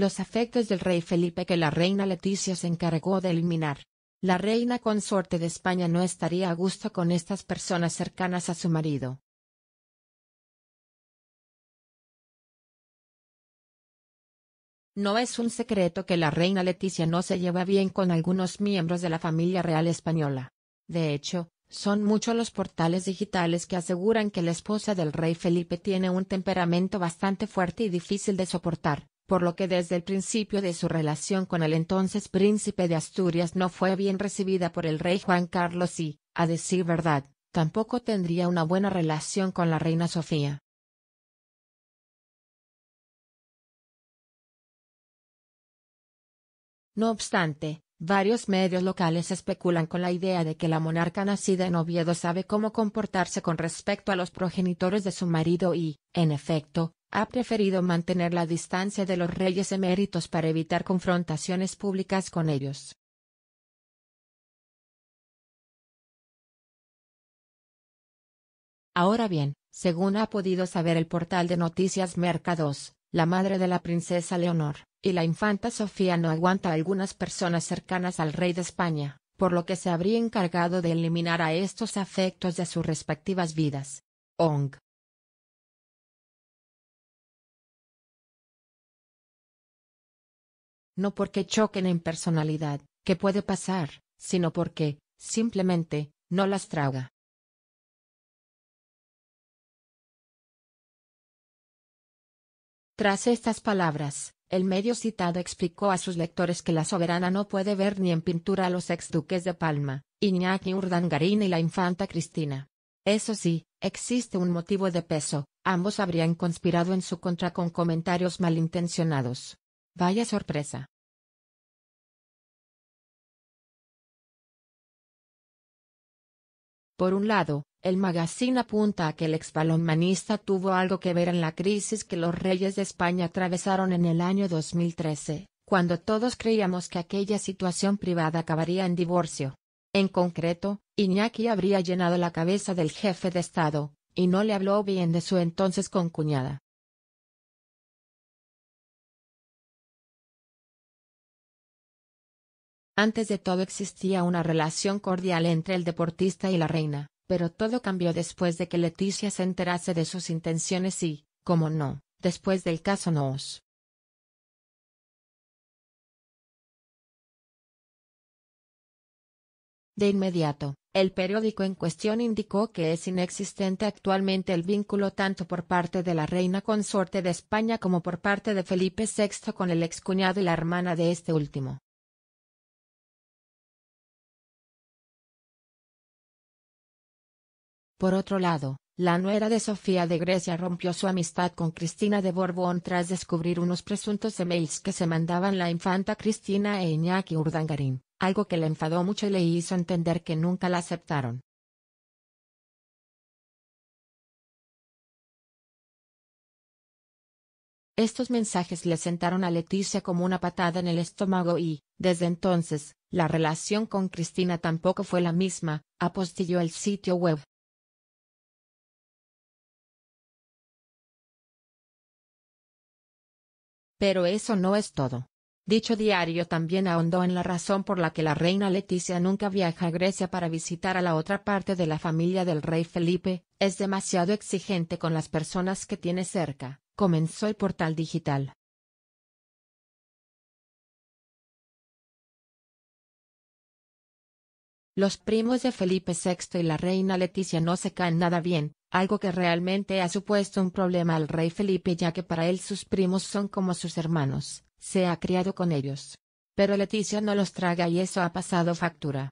los afectos del rey Felipe que la reina Leticia se encargó de eliminar. La reina consorte de España no estaría a gusto con estas personas cercanas a su marido. No es un secreto que la reina Leticia no se lleva bien con algunos miembros de la familia real española. De hecho, son muchos los portales digitales que aseguran que la esposa del rey Felipe tiene un temperamento bastante fuerte y difícil de soportar, por lo que desde el principio de su relación con el entonces príncipe de Asturias no fue bien recibida por el rey Juan Carlos y, a decir verdad, tampoco tendría una buena relación con la reina Sofía. No obstante, Varios medios locales especulan con la idea de que la monarca nacida en Oviedo sabe cómo comportarse con respecto a los progenitores de su marido y, en efecto, ha preferido mantener la distancia de los reyes eméritos para evitar confrontaciones públicas con ellos. Ahora bien, según ha podido saber el portal de noticias Mercados, la madre de la princesa Leonor, y la infanta Sofía no aguanta a algunas personas cercanas al rey de España, por lo que se habría encargado de eliminar a estos afectos de sus respectivas vidas. Ong. No porque choquen en personalidad, que puede pasar, sino porque, simplemente, no las traga. Tras estas palabras, el medio citado explicó a sus lectores que la soberana no puede ver ni en pintura a los exduques de Palma, Iñaki Urdangarín y la infanta Cristina. Eso sí, existe un motivo de peso, ambos habrían conspirado en su contra con comentarios malintencionados. Vaya sorpresa. Por un lado, el magazine apunta a que el ex balonmanista tuvo algo que ver en la crisis que los reyes de España atravesaron en el año 2013, cuando todos creíamos que aquella situación privada acabaría en divorcio. En concreto, Iñaki habría llenado la cabeza del jefe de Estado, y no le habló bien de su entonces concuñada. Antes de todo existía una relación cordial entre el deportista y la reina, pero todo cambió después de que Leticia se enterase de sus intenciones y, como no, después del caso Noos. De inmediato, el periódico en cuestión indicó que es inexistente actualmente el vínculo tanto por parte de la reina consorte de España como por parte de Felipe VI con el excuñado y la hermana de este último. Por otro lado, la nuera de Sofía de Grecia rompió su amistad con Cristina de Borbón tras descubrir unos presuntos emails que se mandaban la infanta Cristina e Iñaki Urdangarín, algo que le enfadó mucho y le hizo entender que nunca la aceptaron. Estos mensajes le sentaron a Leticia como una patada en el estómago y, desde entonces, la relación con Cristina tampoco fue la misma, apostilló el sitio web. Pero eso no es todo. Dicho diario también ahondó en la razón por la que la reina Leticia nunca viaja a Grecia para visitar a la otra parte de la familia del rey Felipe, es demasiado exigente con las personas que tiene cerca, comenzó el portal digital. Los primos de Felipe VI y la reina Leticia no se caen nada bien, algo que realmente ha supuesto un problema al rey Felipe ya que para él sus primos son como sus hermanos, se ha criado con ellos. Pero Leticia no los traga y eso ha pasado factura.